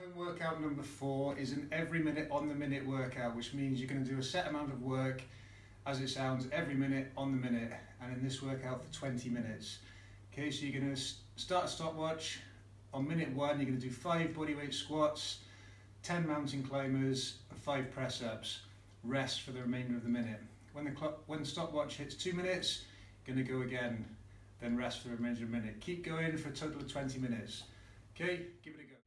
Home workout number four is an every minute on the minute workout, which means you're going to do a set amount of work as it sounds every minute on the minute, and in this workout for 20 minutes. Okay, so you're going to start a stopwatch. On minute one, you're going to do five bodyweight squats, 10 mountain climbers, and five press ups. Rest for the remainder of the minute. When the clock, when the stopwatch hits two minutes, you're going to go again, then rest for the remainder of the minute. Keep going for a total of 20 minutes. Okay, give it a go.